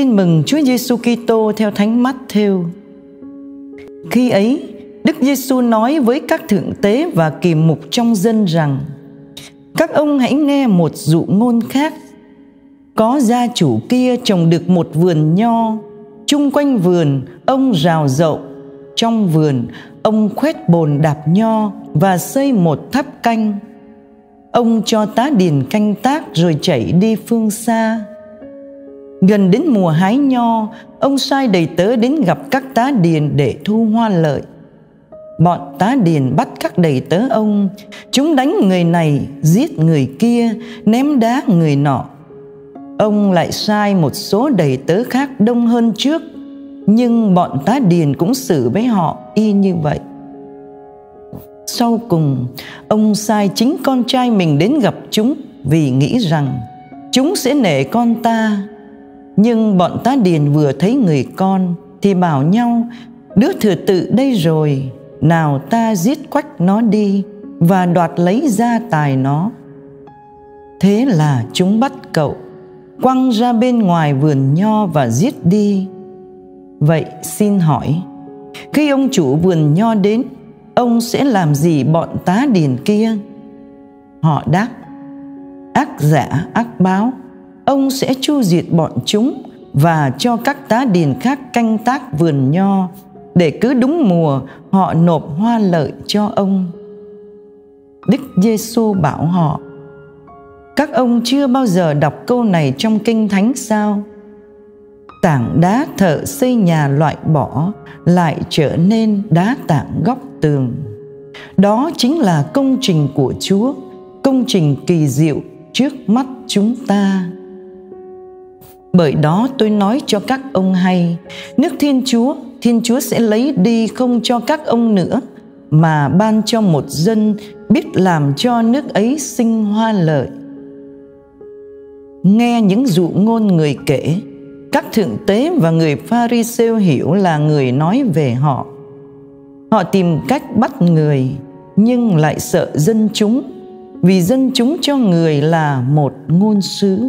Tin mừng Chúa Giêsu Kitô theo Thánh Matthew. Khi ấy, Đức Giêsu nói với các thượng tế và kỳ mục trong dân rằng: Các ông hãy nghe một dụ ngôn khác. Có gia chủ kia trồng được một vườn nho, chung quanh vườn ông rào rậu, trong vườn ông khoét bồn đạp nho và xây một tháp canh. Ông cho tá điền canh tác rồi chạy đi phương xa Gần đến mùa hái nho, ông sai đầy tớ đến gặp các tá điền để thu hoa lợi. Bọn tá điền bắt các đầy tớ ông, chúng đánh người này, giết người kia, ném đá người nọ. Ông lại sai một số đầy tớ khác đông hơn trước, nhưng bọn tá điền cũng xử với họ y như vậy. Sau cùng, ông sai chính con trai mình đến gặp chúng vì nghĩ rằng chúng sẽ nể con ta nhưng bọn tá điền vừa thấy người con thì bảo nhau, đứa thừa tự đây rồi, nào ta giết quách nó đi và đoạt lấy gia tài nó. Thế là chúng bắt cậu, quăng ra bên ngoài vườn nho và giết đi. Vậy xin hỏi, khi ông chủ vườn nho đến, ông sẽ làm gì bọn tá điền kia? Họ đáp, ác giả, ác báo ông sẽ chu diệt bọn chúng và cho các tá điền khác canh tác vườn nho để cứ đúng mùa họ nộp hoa lợi cho ông. Đức Giêsu bảo họ: Các ông chưa bao giờ đọc câu này trong kinh thánh sao? Tảng đá thợ xây nhà loại bỏ lại trở nên đá tảng góc tường. Đó chính là công trình của Chúa, công trình kỳ diệu trước mắt chúng ta. Bởi đó tôi nói cho các ông hay, nước Thiên Chúa, Thiên Chúa sẽ lấy đi không cho các ông nữa, mà ban cho một dân biết làm cho nước ấy sinh hoa lợi. Nghe những dụ ngôn người kể, các thượng tế và người Pharisêu hiểu là người nói về họ. Họ tìm cách bắt người, nhưng lại sợ dân chúng, vì dân chúng cho người là một ngôn sứ